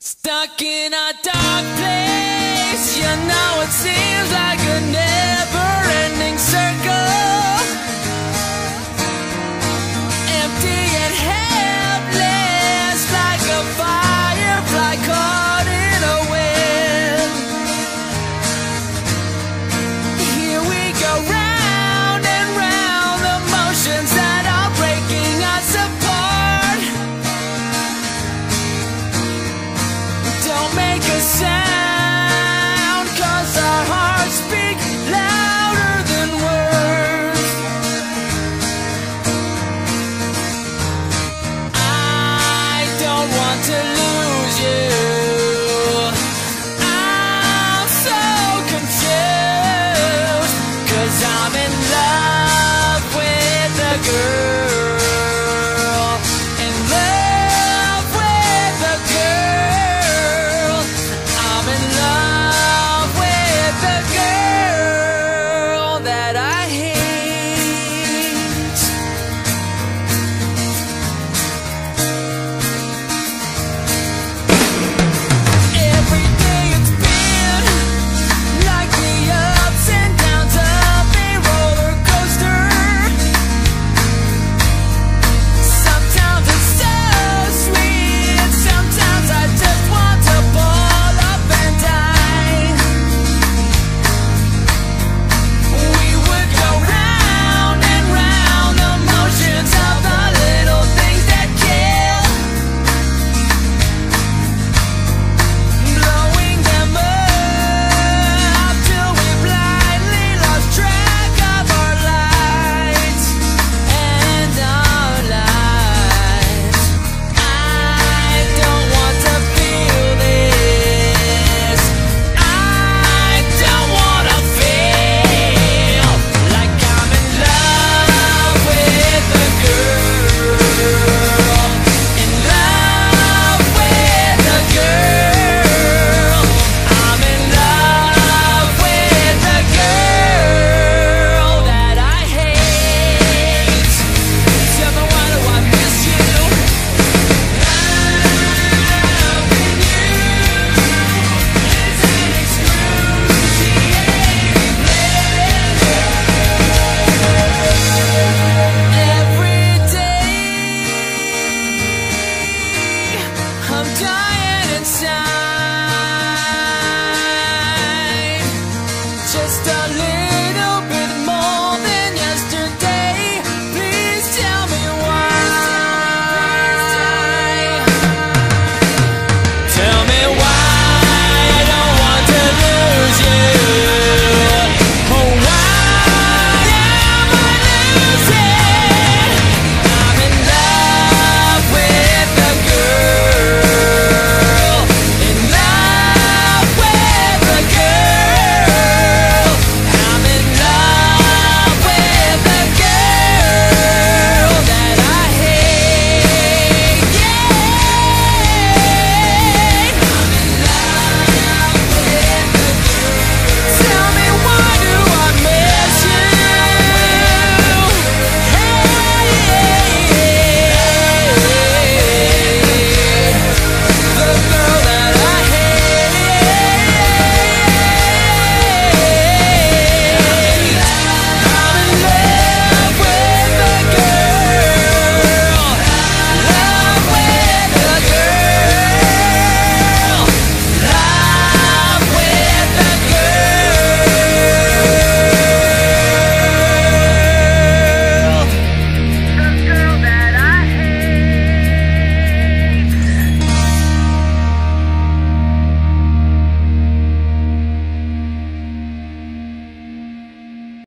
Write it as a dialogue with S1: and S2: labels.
S1: Stuck in a dark place, you know it seems like a never-ending circle. Empty and heavy just a little